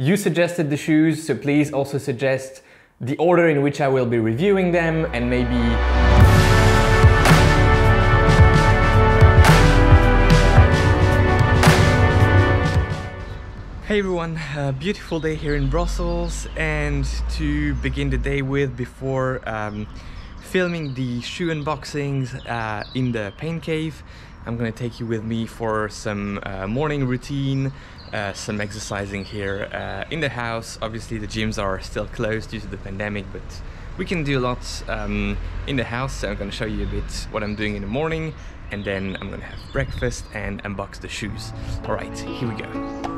You suggested the shoes, so please also suggest the order in which I will be reviewing them and maybe Hey everyone, beautiful day here in Brussels and to begin the day with before um, filming the shoe unboxings uh, in the pain cave I'm gonna take you with me for some uh, morning routine uh, some exercising here uh, in the house. Obviously the gyms are still closed due to the pandemic but we can do a lot um, in the house. So I'm gonna show you a bit what I'm doing in the morning and then I'm gonna have breakfast and unbox the shoes. All right here we go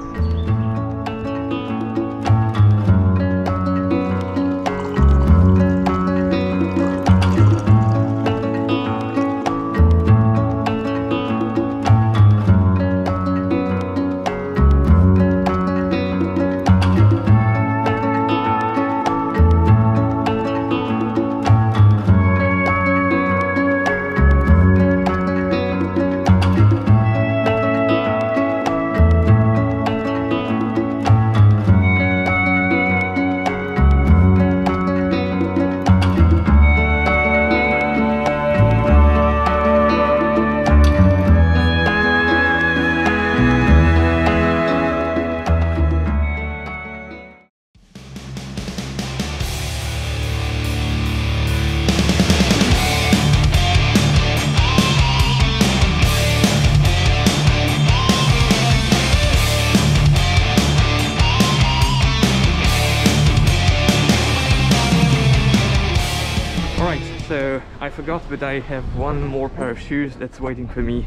forgot but I have one more pair of shoes that's waiting for me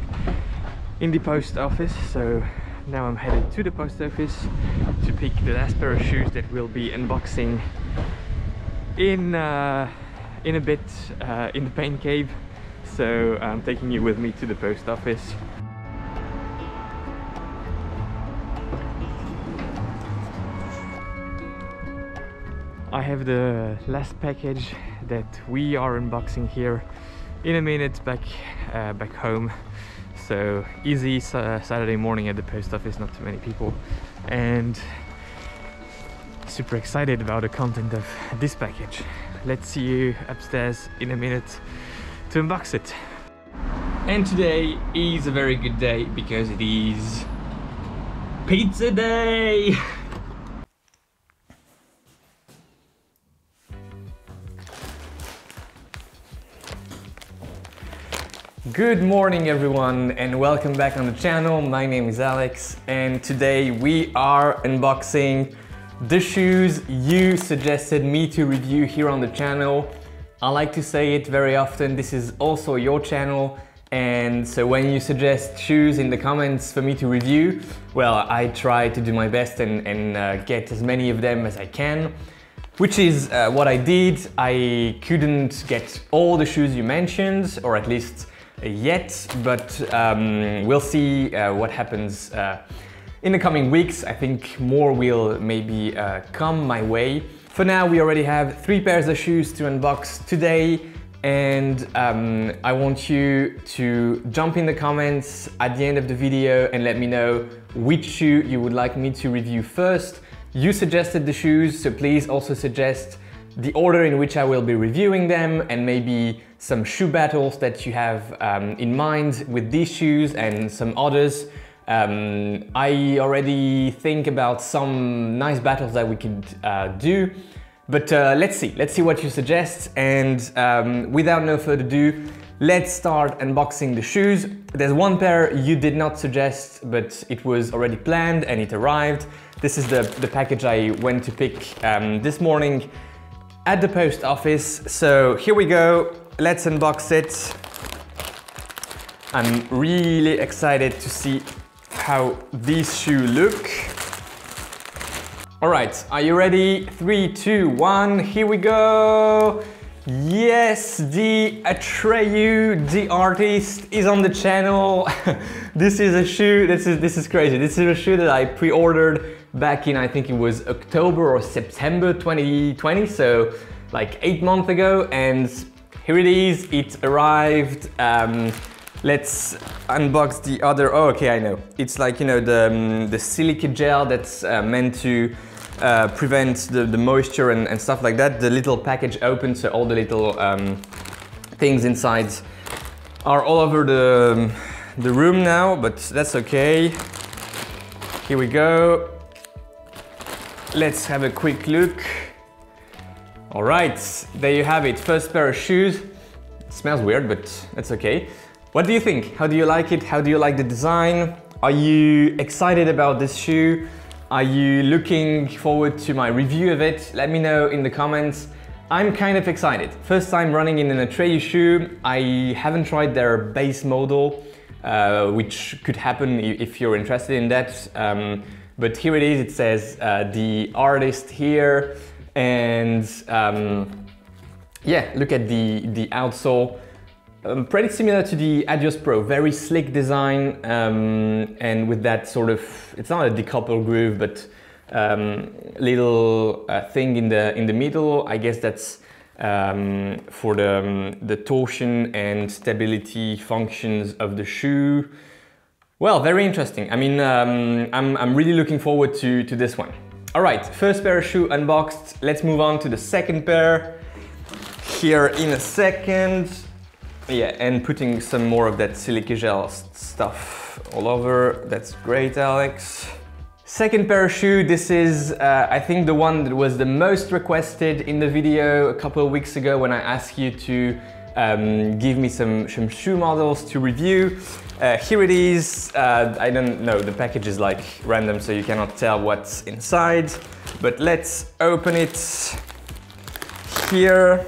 in the post office. So now I'm headed to the post office to pick the last pair of shoes that we'll be unboxing in uh, in a bit uh, in the pain cave. So I'm taking you with me to the post office I have the last package that we are unboxing here in a minute back uh, back home. So easy uh, Saturday morning at the post office not too many people. And super excited about the content of this package. Let's see you upstairs in a minute to unbox it. And today is a very good day because it is pizza day Good morning everyone and welcome back on the channel. My name is Alex and today we are unboxing the shoes you suggested me to review here on the channel. I like to say it very often, this is also your channel and so when you suggest shoes in the comments for me to review, well, I try to do my best and, and uh, get as many of them as I can which is uh, what I did. I couldn't get all the shoes you mentioned, or at least yet, but um, we'll see uh, what happens uh, in the coming weeks. I think more will maybe uh, come my way. For now, we already have three pairs of shoes to unbox today and um, I want you to jump in the comments at the end of the video and let me know which shoe you would like me to review first. You suggested the shoes, so please also suggest the order in which I will be reviewing them and maybe some shoe battles that you have um, in mind with these shoes and some others. Um, I already think about some nice battles that we could uh, do, but uh, let's see, let's see what you suggest. And um, without no further ado, let's start unboxing the shoes. There's one pair you did not suggest, but it was already planned and it arrived. This is the, the package I went to pick um, this morning at the post office. So here we go, let's unbox it. I'm really excited to see how these shoes look. All right, are you ready? Three, two, one, here we go. Yes, the Atreyu, the artist, is on the channel. this is a shoe, this is, this is crazy. This is a shoe that I pre-ordered back in, I think it was October or September 2020, so like eight months ago, and here it is, it arrived. Um, let's unbox the other, oh, okay, I know. It's like, you know, the, um, the silica gel that's uh, meant to uh, prevent the, the moisture and, and, stuff like that. The little package opens, so all the little um, things inside are all over the, the room now, but that's okay. Here we go. Let's have a quick look. All right, there you have it. First pair of shoes. It smells weird, but that's okay. What do you think? How do you like it? How do you like the design? Are you excited about this shoe? Are you looking forward to my review of it? Let me know in the comments. I'm kind of excited. First time running in an Atreyu shoe. I haven't tried their base model, uh, which could happen if you're interested in that. Um, but here it is, it says uh, the artist here. And um, yeah, look at the, the outsole. Um, pretty similar to the Adios Pro, very slick design um, and with that sort of, it's not a decoupled groove, but um, little uh, thing in the in the middle. I guess that's um, for the, um, the torsion and stability functions of the shoe. Well, very interesting. I mean, um, I'm, I'm really looking forward to, to this one. All right, first pair of shoe unboxed. Let's move on to the second pair here in a second. Yeah, and putting some more of that silica gel stuff all over. That's great, Alex. Second pair of shoe, this is uh, I think the one that was the most requested in the video a couple of weeks ago when I asked you to um, give me some, some shoe models to review. Uh, here it is, uh, I don't know, the package is like random so you cannot tell what's inside, but let's open it here.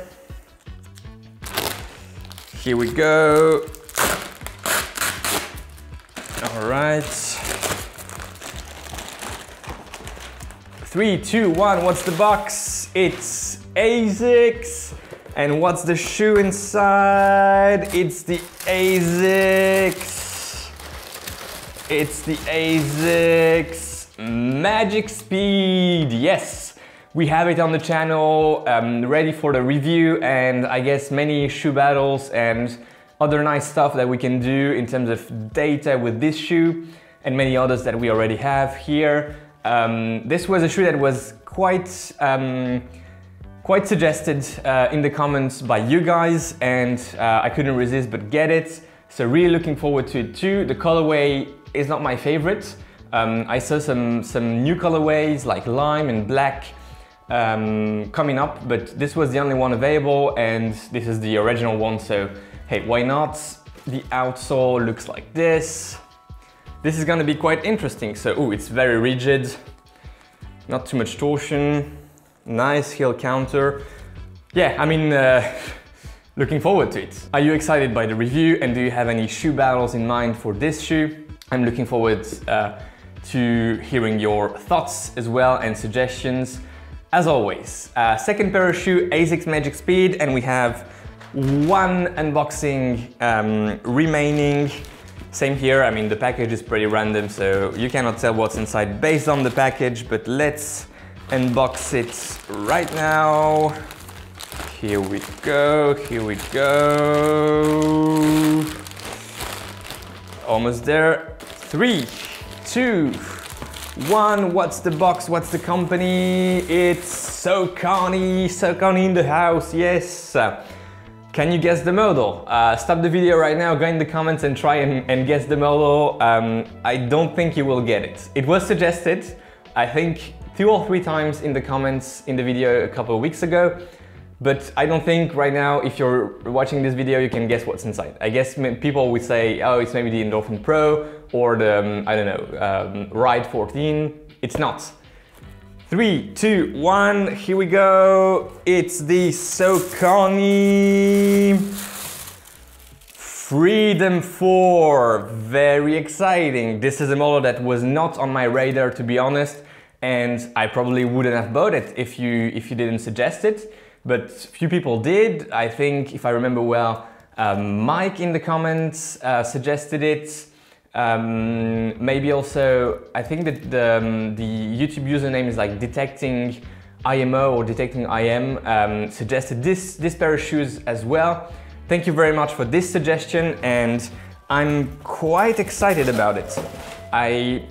Here we go. All right. Three, two, one, what's the box? It's ASICS. And what's the shoe inside? It's the ASICS. It's the ASICS Magic Speed. Yes, we have it on the channel, um, ready for the review and I guess many shoe battles and other nice stuff that we can do in terms of data with this shoe and many others that we already have here. Um, this was a shoe that was quite um, quite suggested uh, in the comments by you guys and uh, I couldn't resist but get it. So really looking forward to it too. The colorway is not my favorite. Um, I saw some, some new colorways like lime and black um, coming up, but this was the only one available and this is the original one, so hey, why not? The outsole looks like this. This is gonna be quite interesting. So, oh, it's very rigid, not too much torsion, nice heel counter. Yeah, I mean, uh, looking forward to it. Are you excited by the review and do you have any shoe battles in mind for this shoe? I'm looking forward uh, to hearing your thoughts as well and suggestions. As always, uh, second pair of shoe, ASICS Magic Speed, and we have one unboxing um, remaining. Same here, I mean the package is pretty random, so you cannot tell what's inside based on the package, but let's unbox it right now. Here we go, here we go. Almost there. Three, two, one, what's the box, what's the company? It's Saucony, Saucony in the house, yes. Can you guess the model? Uh, stop the video right now, go in the comments and try and, and guess the model. Um, I don't think you will get it. It was suggested, I think two or three times in the comments in the video a couple of weeks ago. But I don't think right now, if you're watching this video, you can guess what's inside. I guess people would say, oh, it's maybe the Endorphin Pro or the, um, I don't know, um, Ride 14. It's not. Three, two, one, here we go. It's the Saucony Freedom 4. Very exciting. This is a model that was not on my radar, to be honest, and I probably wouldn't have bought it if you, if you didn't suggest it but few people did. I think, if I remember well, um, Mike in the comments uh, suggested it. Um, maybe also, I think that the, um, the, YouTube username is like detecting IMO or detecting IM um, suggested this, this pair of shoes as well. Thank you very much for this suggestion and I'm quite excited about it. I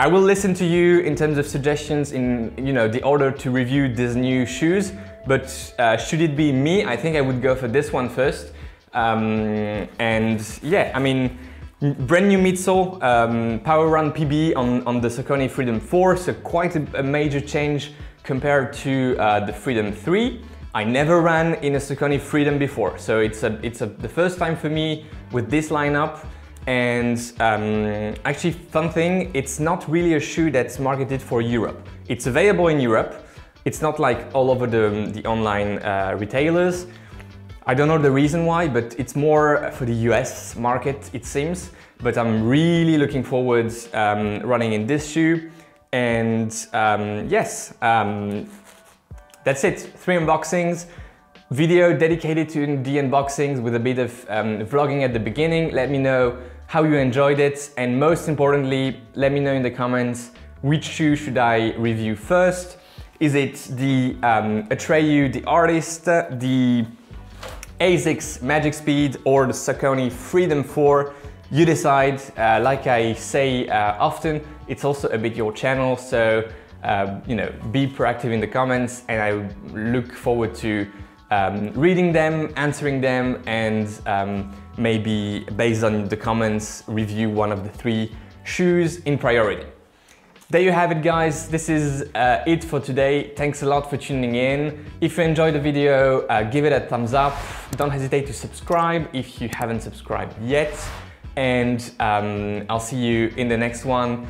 I will listen to you in terms of suggestions in you know the order to review these new shoes. But uh, should it be me, I think I would go for this one first. Um, and yeah, I mean, brand new midsole, um, Power Run PB on, on the Saucony Freedom 4, so quite a, a major change compared to uh, the Freedom 3. I never ran in a Saucony Freedom before, so it's, a, it's a, the first time for me with this lineup. And um, actually, fun thing, it's not really a shoe that's marketed for Europe. It's available in Europe. It's not like all over the, the online uh, retailers. I don't know the reason why, but it's more for the US market, it seems. But I'm really looking forward um, running in this shoe. And um, yes, um, that's it. Three unboxings video dedicated to the unboxings with a bit of um, vlogging at the beginning. Let me know how you enjoyed it and most importantly, let me know in the comments which shoe should I review first. Is it the um, Atreyu, the artist, the ASICS Magic Speed or the Saucony Freedom 4? You decide, uh, like I say uh, often, it's also a bit your channel, so uh, you know, be proactive in the comments and I look forward to um, reading them, answering them, and um, maybe based on the comments, review one of the three shoes in priority. There you have it guys, this is uh, it for today. Thanks a lot for tuning in. If you enjoyed the video, uh, give it a thumbs up. Don't hesitate to subscribe if you haven't subscribed yet. And um, I'll see you in the next one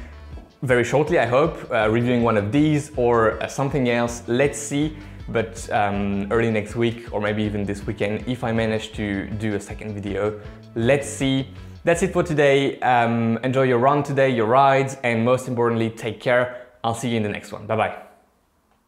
very shortly, I hope, uh, reviewing one of these or uh, something else. Let's see but um, early next week or maybe even this weekend if I manage to do a second video. Let's see. That's it for today. Um, enjoy your run today, your rides, and most importantly, take care. I'll see you in the next one. Bye bye.